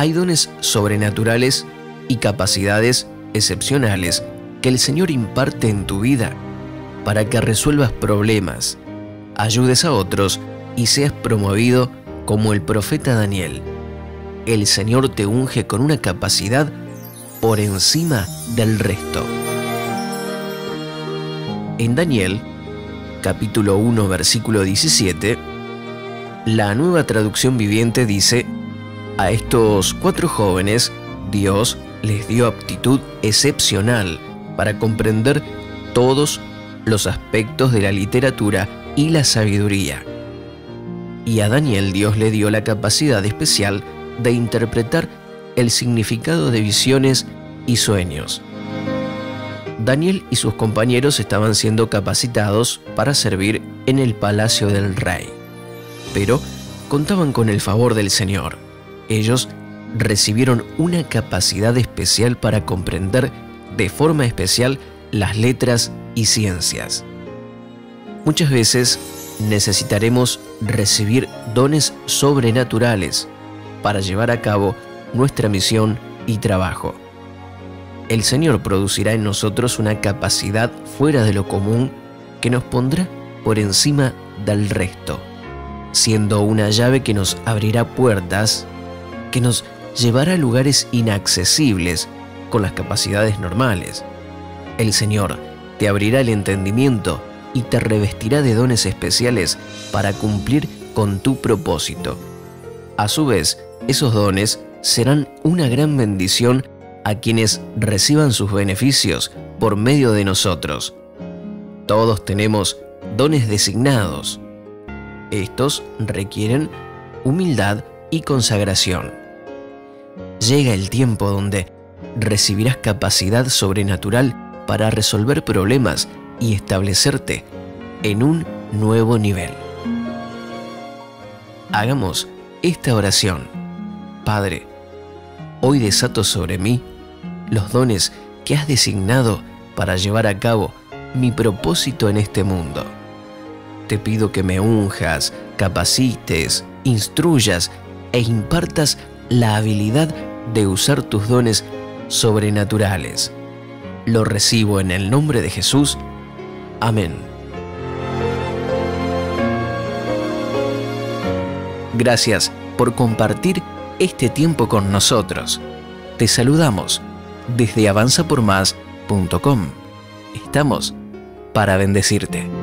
Hay dones sobrenaturales y capacidades excepcionales que el Señor imparte en tu vida para que resuelvas problemas, ayudes a otros y seas promovido como el profeta Daniel. El Señor te unge con una capacidad por encima del resto. En Daniel, capítulo 1, versículo 17, la nueva traducción viviente dice, a estos cuatro jóvenes Dios les dio aptitud excepcional para comprender todos los aspectos de la literatura y la sabiduría. Y a Daniel Dios le dio la capacidad especial de interpretar el significado de visiones y sueños. Daniel y sus compañeros estaban siendo capacitados para servir en el palacio del rey, pero contaban con el favor del Señor. Ellos recibieron una capacidad especial para comprender de forma especial las letras y ciencias. Muchas veces necesitaremos recibir dones sobrenaturales para llevar a cabo nuestra misión y trabajo. El Señor producirá en nosotros una capacidad fuera de lo común que nos pondrá por encima del resto, siendo una llave que nos abrirá puertas, que nos llevará a lugares inaccesibles con las capacidades normales. El Señor te abrirá el entendimiento y te revestirá de dones especiales para cumplir con tu propósito. A su vez, esos dones serán una gran bendición a quienes reciban sus beneficios por medio de nosotros. Todos tenemos dones designados. Estos requieren humildad y consagración. Llega el tiempo donde recibirás capacidad sobrenatural para resolver problemas y establecerte en un nuevo nivel. Hagamos esta oración. Padre, hoy desato sobre mí los dones que has designado para llevar a cabo mi propósito en este mundo. Te pido que me unjas, capacites, instruyas e impartas la habilidad de usar tus dones sobrenaturales lo recibo en el nombre de Jesús. Amén. Gracias por compartir este tiempo con nosotros. Te saludamos desde avanzapormás.com. Estamos para bendecirte.